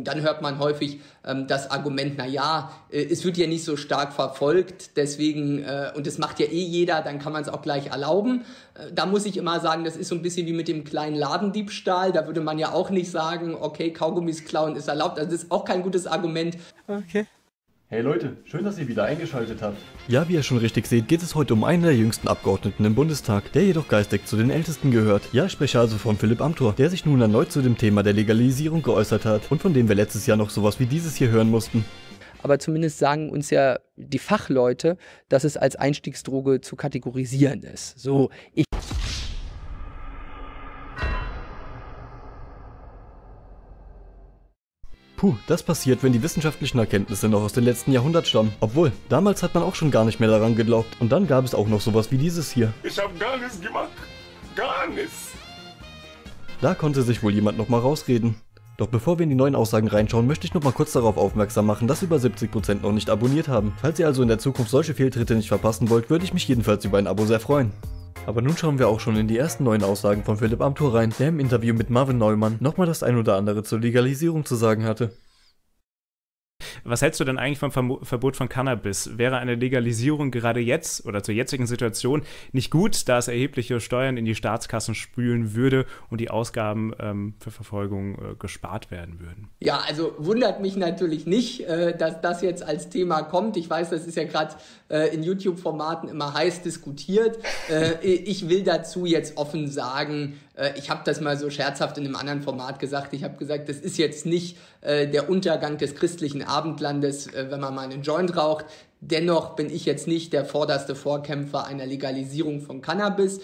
Dann hört man häufig ähm, das Argument, na ja, äh, es wird ja nicht so stark verfolgt, deswegen, äh, und das macht ja eh jeder, dann kann man es auch gleich erlauben. Äh, da muss ich immer sagen, das ist so ein bisschen wie mit dem kleinen Ladendiebstahl. Da würde man ja auch nicht sagen, okay, Kaugummis klauen ist erlaubt. Also das ist auch kein gutes Argument. Okay. Hey Leute, schön, dass ihr wieder eingeschaltet habt. Ja, wie ihr schon richtig seht, geht es heute um einen der jüngsten Abgeordneten im Bundestag, der jedoch geistig zu den Ältesten gehört. Ja, ich spreche also von Philipp Amthor, der sich nun erneut zu dem Thema der Legalisierung geäußert hat und von dem wir letztes Jahr noch sowas wie dieses hier hören mussten. Aber zumindest sagen uns ja die Fachleute, dass es als Einstiegsdroge zu kategorisieren ist. So, ich Puh, das passiert, wenn die wissenschaftlichen Erkenntnisse noch aus dem letzten Jahrhundert stammen. Obwohl, damals hat man auch schon gar nicht mehr daran geglaubt. Und dann gab es auch noch sowas wie dieses hier. Ich hab gar nichts gemacht. Gar nichts. Da konnte sich wohl jemand nochmal rausreden. Doch bevor wir in die neuen Aussagen reinschauen, möchte ich nochmal kurz darauf aufmerksam machen, dass über 70% noch nicht abonniert haben. Falls ihr also in der Zukunft solche Fehltritte nicht verpassen wollt, würde ich mich jedenfalls über ein Abo sehr freuen. Aber nun schauen wir auch schon in die ersten neuen Aussagen von Philipp Amthor rein, der im Interview mit Marvin Neumann nochmal das ein oder andere zur Legalisierung zu sagen hatte. Was hältst du denn eigentlich vom Verbot von Cannabis? Wäre eine Legalisierung gerade jetzt oder zur jetzigen Situation nicht gut, da es erhebliche Steuern in die Staatskassen spülen würde und die Ausgaben ähm, für Verfolgung äh, gespart werden würden? Ja, also wundert mich natürlich nicht, äh, dass das jetzt als Thema kommt. Ich weiß, das ist ja gerade äh, in YouTube-Formaten immer heiß diskutiert. Äh, ich will dazu jetzt offen sagen, ich habe das mal so scherzhaft in einem anderen Format gesagt. Ich habe gesagt, das ist jetzt nicht äh, der Untergang des christlichen Abendlandes, äh, wenn man mal einen Joint raucht. Dennoch bin ich jetzt nicht der vorderste Vorkämpfer einer Legalisierung von Cannabis.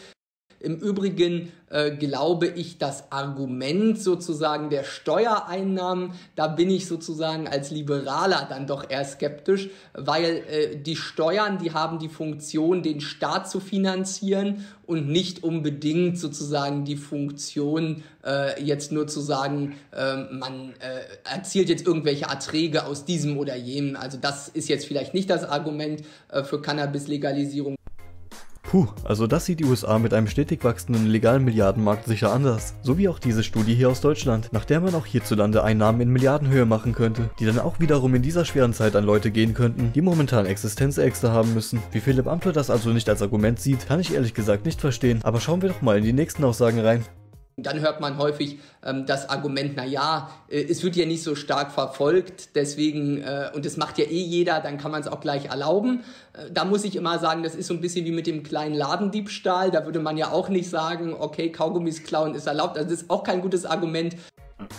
Im Übrigen äh, glaube ich, das Argument sozusagen der Steuereinnahmen, da bin ich sozusagen als Liberaler dann doch eher skeptisch, weil äh, die Steuern, die haben die Funktion, den Staat zu finanzieren und nicht unbedingt sozusagen die Funktion, äh, jetzt nur zu sagen, ähm, man äh, erzielt jetzt irgendwelche Erträge aus diesem oder jenem. Also das ist jetzt vielleicht nicht das Argument äh, für Cannabis-Legalisierung. Puh, also das sieht die USA mit einem stetig wachsenden legalen Milliardenmarkt sicher anders. So wie auch diese Studie hier aus Deutschland, nach der man auch hierzulande Einnahmen in Milliardenhöhe machen könnte, die dann auch wiederum in dieser schweren Zeit an Leute gehen könnten, die momentan Existenzängste haben müssen. Wie Philipp Amthor das also nicht als Argument sieht, kann ich ehrlich gesagt nicht verstehen, aber schauen wir doch mal in die nächsten Aussagen rein. Dann hört man häufig ähm, das Argument, na ja, äh, es wird ja nicht so stark verfolgt, deswegen, äh, und das macht ja eh jeder, dann kann man es auch gleich erlauben. Äh, da muss ich immer sagen, das ist so ein bisschen wie mit dem kleinen Ladendiebstahl. Da würde man ja auch nicht sagen, okay, Kaugummis klauen ist erlaubt. Also das ist auch kein gutes Argument.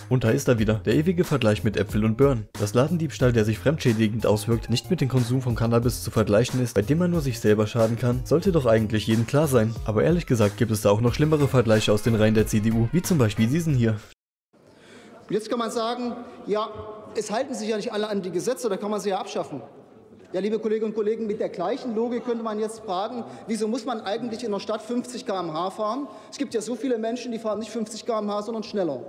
Und da ist er wieder, der ewige Vergleich mit Äpfel und Birnen. Dass Ladendiebstahl, der sich fremdschädigend auswirkt, nicht mit dem Konsum von Cannabis zu vergleichen ist, bei dem man nur sich selber schaden kann, sollte doch eigentlich jedem klar sein. Aber ehrlich gesagt gibt es da auch noch schlimmere Vergleiche aus den Reihen der CDU, wie zum Beispiel diesen hier. Jetzt kann man sagen, ja, es halten sich ja nicht alle an die Gesetze, da kann man sie ja abschaffen. Ja, liebe Kolleginnen und Kollegen, mit der gleichen Logik könnte man jetzt fragen, wieso muss man eigentlich in der Stadt 50 km/h fahren? Es gibt ja so viele Menschen, die fahren nicht 50 km/h, sondern schneller.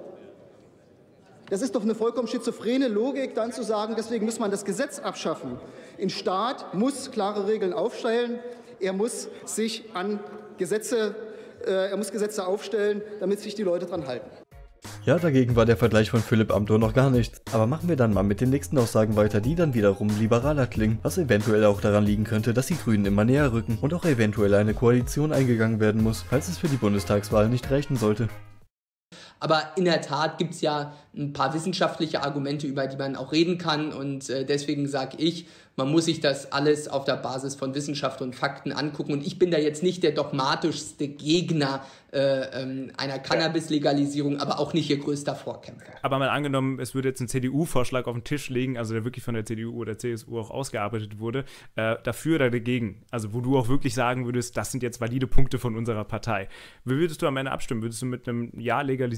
Das ist doch eine vollkommen schizophrene Logik, dann zu sagen, deswegen muss man das Gesetz abschaffen. Ein Staat muss klare Regeln aufstellen, er muss sich an Gesetze, äh, er muss Gesetze aufstellen, damit sich die Leute dran halten. Ja, dagegen war der Vergleich von Philipp Amthor noch gar nichts. Aber machen wir dann mal mit den nächsten Aussagen weiter, die dann wiederum liberaler klingen, was eventuell auch daran liegen könnte, dass die Grünen immer näher rücken und auch eventuell eine Koalition eingegangen werden muss, falls es für die Bundestagswahl nicht reichen sollte. Aber in der Tat gibt es ja ein paar wissenschaftliche Argumente, über die man auch reden kann. Und äh, deswegen sage ich, man muss sich das alles auf der Basis von Wissenschaft und Fakten angucken. Und ich bin da jetzt nicht der dogmatischste Gegner äh, ähm, einer Cannabis-Legalisierung, aber auch nicht ihr größter Vorkämpfer. Aber mal angenommen, es würde jetzt ein CDU-Vorschlag auf den Tisch legen, also der wirklich von der CDU oder CSU auch ausgearbeitet wurde, äh, dafür oder dagegen. Also wo du auch wirklich sagen würdest, das sind jetzt valide Punkte von unserer Partei. Wie würdest du am Ende abstimmen? Würdest du mit einem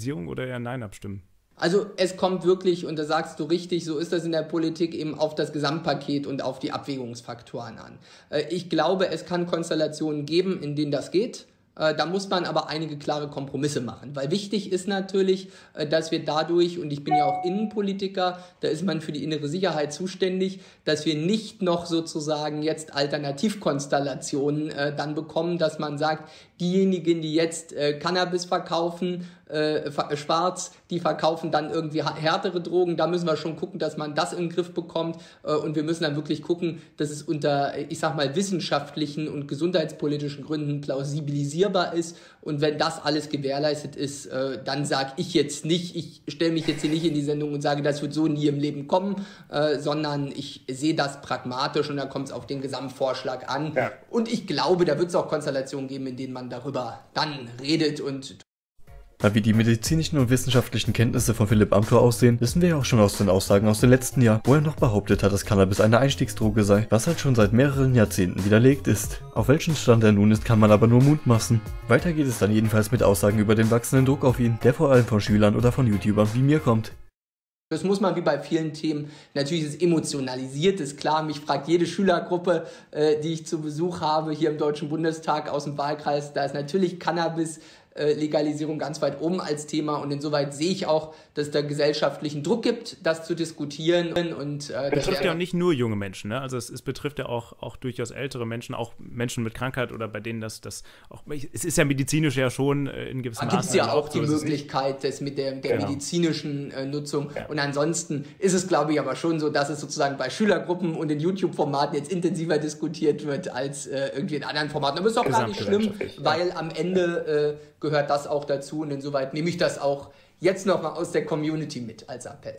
Ja-Legalisierung oder eher Nein abstimmen? Also es kommt wirklich, und da sagst du richtig, so ist das in der Politik eben auf das Gesamtpaket und auf die Abwägungsfaktoren an. Äh, ich glaube, es kann Konstellationen geben, in denen das geht. Äh, da muss man aber einige klare Kompromisse machen, weil wichtig ist natürlich, äh, dass wir dadurch, und ich bin ja auch Innenpolitiker, da ist man für die innere Sicherheit zuständig, dass wir nicht noch sozusagen jetzt Alternativkonstellationen dann bekommen, dass man sagt, diejenigen, die jetzt Cannabis verkaufen, äh, schwarz, die verkaufen dann irgendwie härtere Drogen. Da müssen wir schon gucken, dass man das in den Griff bekommt. Äh, und wir müssen dann wirklich gucken, dass es unter, ich sag mal, wissenschaftlichen und gesundheitspolitischen Gründen plausibilisierbar ist. Und wenn das alles gewährleistet ist, äh, dann sage ich jetzt nicht, ich stelle mich jetzt hier nicht in die Sendung und sage, das wird so nie im Leben kommen, äh, sondern ich sehe das pragmatisch und da kommt es auf den Gesamtvorschlag an. Ja. Und ich glaube, da wird es auch Konstellationen geben, in denen man darüber dann redet und wie die medizinischen und wissenschaftlichen Kenntnisse von Philipp Amthor aussehen, wissen wir ja auch schon aus den Aussagen aus dem letzten Jahr, wo er noch behauptet hat, dass Cannabis eine Einstiegsdroge sei, was halt schon seit mehreren Jahrzehnten widerlegt ist. Auf welchen Stand er nun ist, kann man aber nur mutmaßen. Weiter geht es dann jedenfalls mit Aussagen über den wachsenden Druck auf ihn, der vor allem von Schülern oder von YouTubern wie mir kommt. Das muss man wie bei vielen Themen, natürlich ist es emotionalisiert, ist klar. Mich fragt jede Schülergruppe, äh, die ich zu Besuch habe hier im Deutschen Bundestag aus dem Wahlkreis, da ist natürlich Cannabis Legalisierung ganz weit oben als Thema und insoweit sehe ich auch, dass es da gesellschaftlichen Druck gibt, das zu diskutieren. Und, äh, betrifft ja auch nicht nur junge Menschen, ne? also es, es, betrifft ja auch, auch durchaus ältere Menschen, auch Menschen mit Krankheit oder bei denen das, das auch, es ist ja medizinisch ja schon äh, in gewissem Maße. Da gibt es ja auch die Möglichkeit des, mit der, der genau. medizinischen äh, Nutzung ja. und ansonsten ist es glaube ich aber schon so, dass es sozusagen bei Schülergruppen und in YouTube-Formaten jetzt intensiver diskutiert wird als äh, irgendwie in anderen Formaten. Aber es ist auch gar nicht schlimm, weil am Ende äh, gehört das auch dazu und insoweit nehme ich das auch jetzt nochmal aus der Community mit als Appell.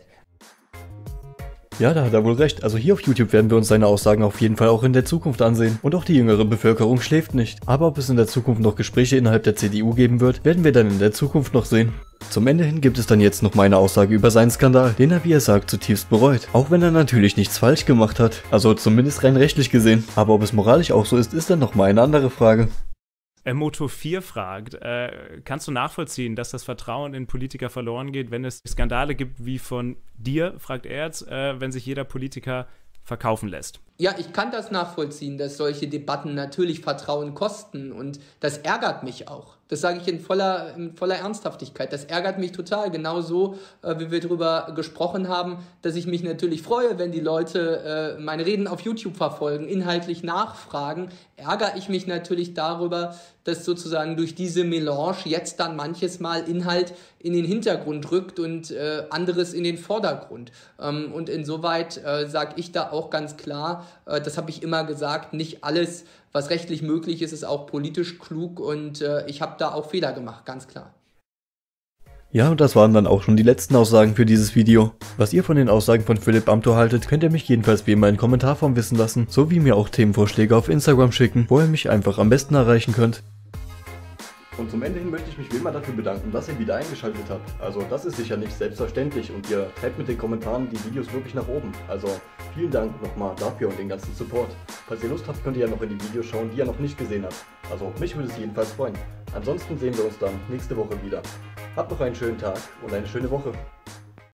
Ja, da hat er wohl recht. Also hier auf YouTube werden wir uns seine Aussagen auf jeden Fall auch in der Zukunft ansehen. Und auch die jüngere Bevölkerung schläft nicht. Aber ob es in der Zukunft noch Gespräche innerhalb der CDU geben wird, werden wir dann in der Zukunft noch sehen. Zum Ende hin gibt es dann jetzt noch meine Aussage über seinen Skandal, den er wie er sagt zutiefst bereut. Auch wenn er natürlich nichts falsch gemacht hat. Also zumindest rein rechtlich gesehen. Aber ob es moralisch auch so ist, ist dann nochmal eine andere Frage. Äh, Moto 4 fragt, äh, kannst du nachvollziehen, dass das Vertrauen in Politiker verloren geht, wenn es Skandale gibt wie von dir, fragt er jetzt, äh, wenn sich jeder Politiker verkaufen lässt? Ja, ich kann das nachvollziehen, dass solche Debatten natürlich Vertrauen kosten und das ärgert mich auch. Das sage ich in voller, in voller Ernsthaftigkeit. Das ärgert mich total. Genauso, äh, wie wir darüber gesprochen haben, dass ich mich natürlich freue, wenn die Leute äh, meine Reden auf YouTube verfolgen, inhaltlich nachfragen, ärgere ich mich natürlich darüber, dass sozusagen durch diese Melange jetzt dann manches Mal Inhalt in den Hintergrund rückt und äh, anderes in den Vordergrund. Ähm, und insoweit äh, sage ich da auch ganz klar, äh, das habe ich immer gesagt, nicht alles was rechtlich möglich ist, ist auch politisch klug und äh, ich habe da auch Fehler gemacht, ganz klar. Ja, und das waren dann auch schon die letzten Aussagen für dieses Video. Was ihr von den Aussagen von Philipp Amthor haltet, könnt ihr mich jedenfalls wie immer in Kommentarform wissen lassen, sowie mir auch Themenvorschläge auf Instagram schicken, wo ihr mich einfach am besten erreichen könnt. Und zum Ende hin möchte ich mich wie immer dafür bedanken, dass ihr wieder eingeschaltet habt. Also das ist sicher nicht selbstverständlich und ihr treibt mit den Kommentaren die Videos wirklich nach oben. Also vielen Dank nochmal dafür und den ganzen Support. Falls ihr Lust habt, könnt ihr ja noch in die Videos schauen, die ihr noch nicht gesehen habt. Also mich würde es jedenfalls freuen. Ansonsten sehen wir uns dann nächste Woche wieder. Habt noch einen schönen Tag und eine schöne Woche.